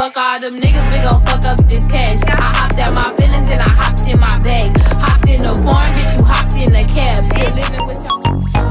Fuck all them niggas, we gon' fuck up this cash. I hopped out my feelings and I hopped in my bag. Hopped in the farm, bitch, you hopped in the cab. Still living with your.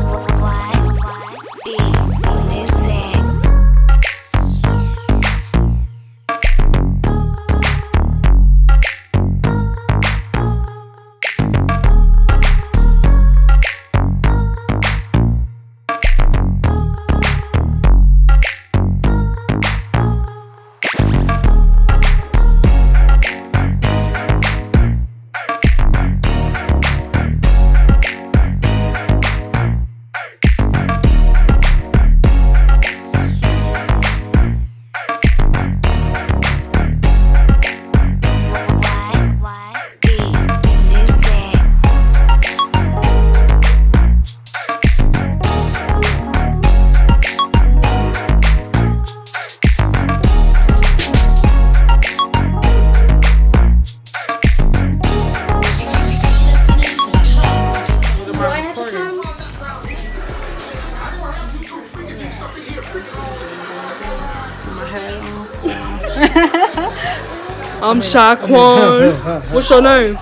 I'm Shaquan. What's your name?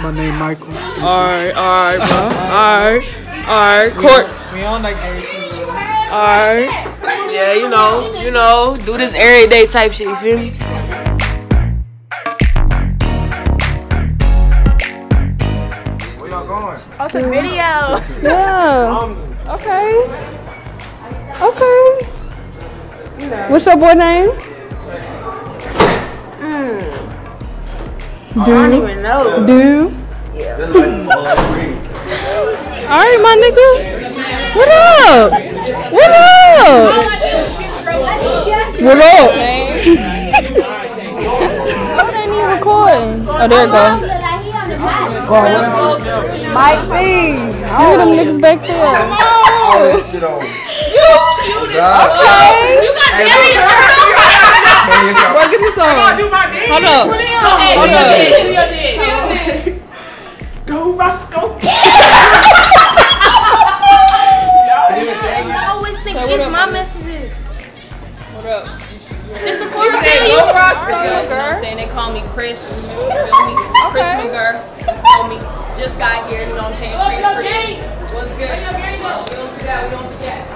My name Michael. Alright, alright, bro. Alright. Alright. Court. We on like everything. Alright. Yeah, you know, you know, do this every day type shit, you feel me? Where y'all going? Oh, some video. Yeah. Okay. Okay. What's your boy name? I don't even know. Do. Alright, my nigga. What up? What up? What up? What ain't even recording? Oh, there it go. Mike B. Look at them niggas back there. All that shit on. Boy, give me some. Hold up. Hold up. Go Roscoe. I always think it's my messages. What up? It's a cool You know what I'm saying? They call me Chris. You feel me? Chris McGurr. You feel me? Just got here, you know what I'm saying? Chris, Chris. What's good? We don't do that, we don't do that.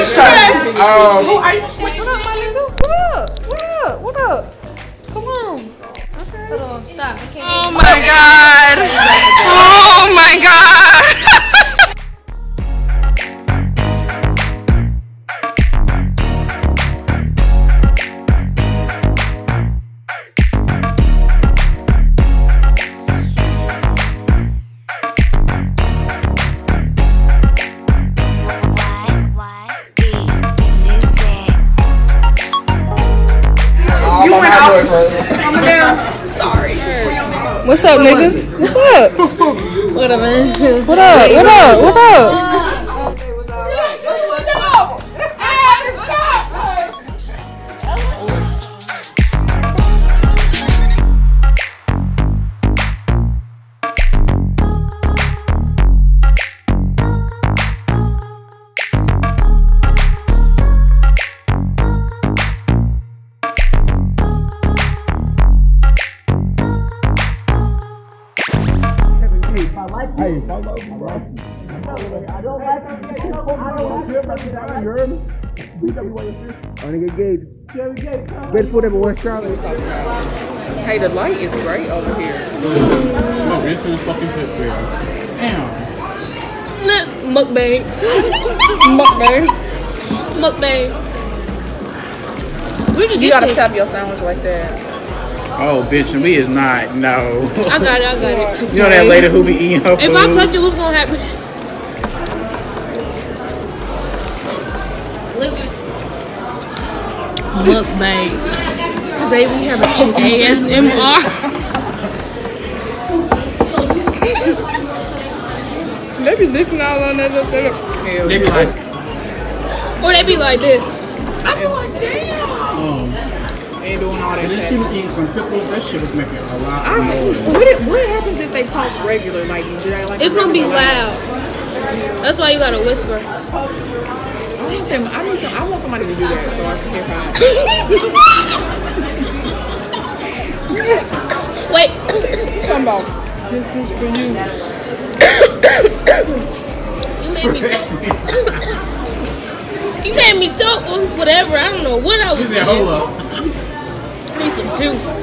Um, What up, my nigga? What up? What up? What up? Come on. Hold on, stop. Oh my god. Oh my god. What's up, nigga? What's up? What up, man? What up? What up? What up? Only get Gates. Them in West Charlotte. Hey, the light is great over here. No, it's in fucking pit there. Damn. Mukbang. Mukbang. Mukbang. You gotta tap your sandwich like that. Oh, bitch, and we is not. No. I got it. I got it. You know that lady who be eating her food? If I touch it, what's gonna happen? Mukbang. Today we have a chicken ASMR. They be licking all on that little thing. Hell They be like, Or they be like this. oh. Ain't doing all that. And then she fat. was eating some pickles. That shit was making a lot of I, noise. what, it- what happens if they talk regular? Like, do they like? It's gonna be regular loud. That's why you gotta whisper. I need some. I need some. I want somebody to do that so I can hear how. Wait. Talking about this is for you. You made me choke. you made me choke on whatever. I don't know what I was She said, doing. hold up. Need some juice.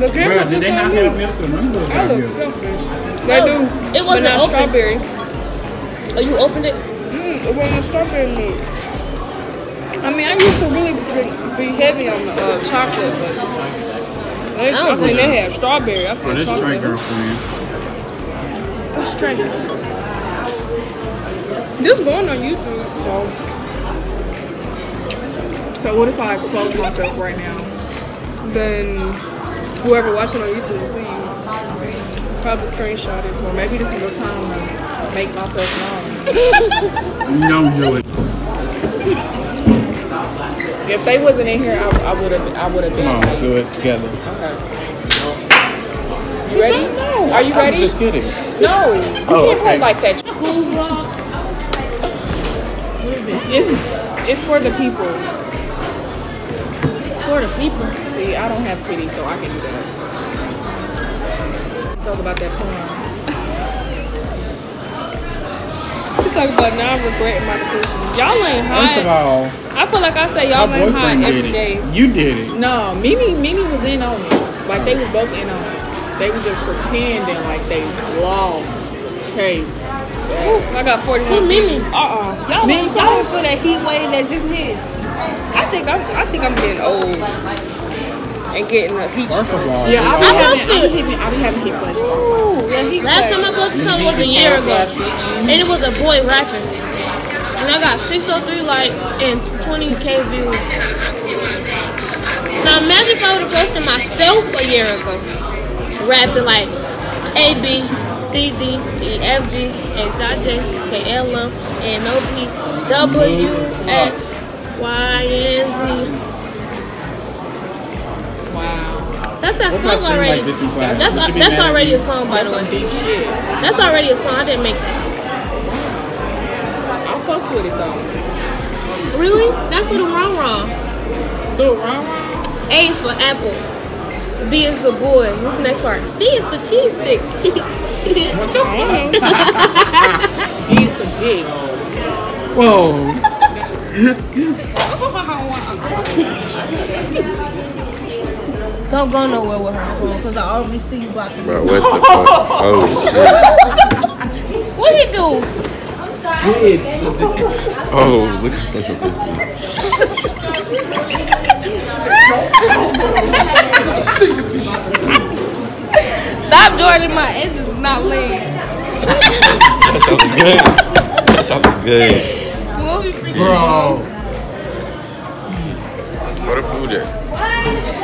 Look Bruh, at did they not have milk or none of I those look here? selfish. They do. It wasn't not open. strawberry. Oh, you opened it? Mm, it wasn't strawberry milk. I mean, I used to really drink, be heavy on the uh, chocolate, but they, I I, don't seen they had strawberry. I Oh, said this chocolate. Trey girlfriend. What's straight? This going on YouTube, so. So what if I expose myself right now? Then whoever watching on YouTube will see you. Probably screenshot it, or maybe this is the time to make myself known. No, do it. If they wasn't in here, I, I would have. I would have been. Come on, do it together. Okay. You ready? No. Are you ready? I'm just kidding. No. You Oh, can't play like that. It's it's for the people. For the people. See, I don't have titties, so I can do that. Talk about that porn. She talking about now I'm regretting my decision. Y'all ain't hot. First of all, I feel like I say y'all ain't hot boyfriend every did day. it. You did it. No, Mimi, Mimi was in on it. Like they was both in on it. They was just pretending like they lost. Hey, I got 40 Who Mimi? Uh-uh. Y'all Mimi ain't y'all Fox. for that heat wave that just hit. I think I'm I think I'm getting old and getting a heat First of stroke. all, Yeah, I you be know- having, I be having, I be having heat flashes all the time. Yeah, Last time I posted something was a year ago. And it was a boy rapping. And I got 603 likes and 20k views. Now imagine if I would have posted myself a year ago. Rapping like A, B, C, D, E, F, G, H, I, J, K, L, M, N, O, P, W, X, Y, and Z. Wow. That's that What's song already. like this? That's Would you be that's already a song by the way. deep shit. That's already a song. I didn't make that. I'll fuck with it though. Really? That's little wrong wrong. Do it wrong, wrong. A is for apple. B is for boy. What's the next part? C is for cheese sticks. what the He's for dick. Whoa. Don't go nowhere with her phone because I already see you about to. Bro, what the fuck? Oh shit. What you do? Oh, look at that's your face. Stop Jordan. My edge is not laid. That sounded good. That sounded good. Movie freaking. Bro. What a food at?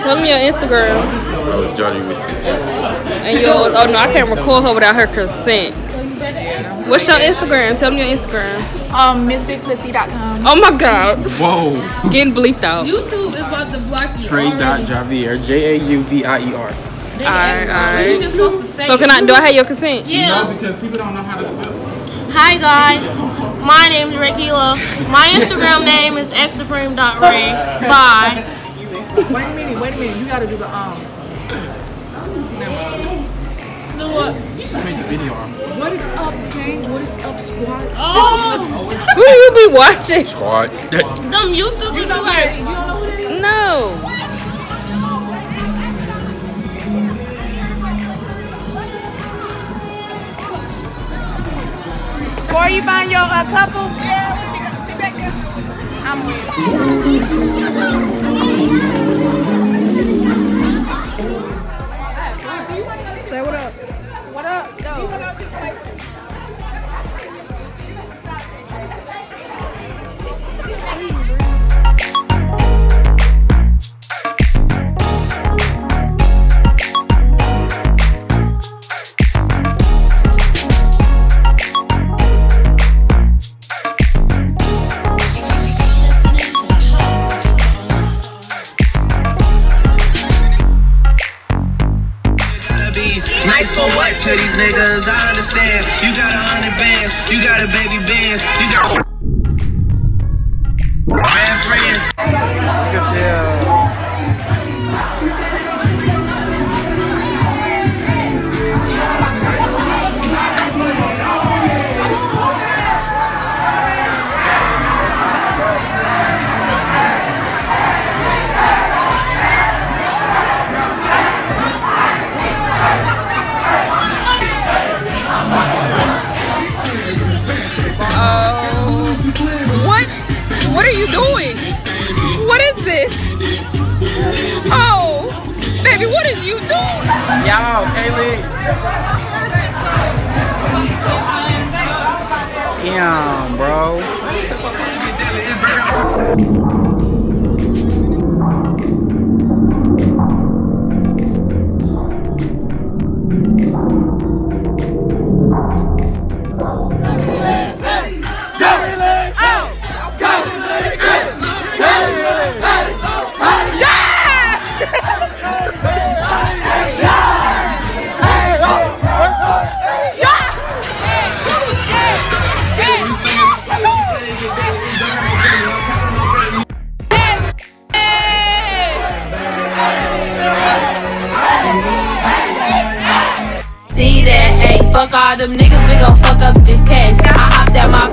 Tell me your Instagram Oh, Johnny with this. and your. Oh no, I can't record her without her consent. What's your Instagram? Tell me your Instagram. Um, MissBigPussy.com. Oh my god. Whoa. Getting bleeped out. YouTube is about to block you. Trey dot Javier. J A U V I E R. Alright, You alright. just supposed to say So can I do I have your consent? Yeah. No, because people don't know how to spell. Hi guys, my name is Rakila. My Instagram name is xsupreme.ray. Bye. Wait a minute, wait a minute. You gotta do the um. Do what? Make the video off. What is up, gang? What is up, squad? Oh, who you be watching? Squad. Them YouTube you know like You don't know who that is? no. Before you find your a couple. Yeah, she? She back there. I'm. Damn, bro. them niggas, we gon' fuck up this cash. I hopped out my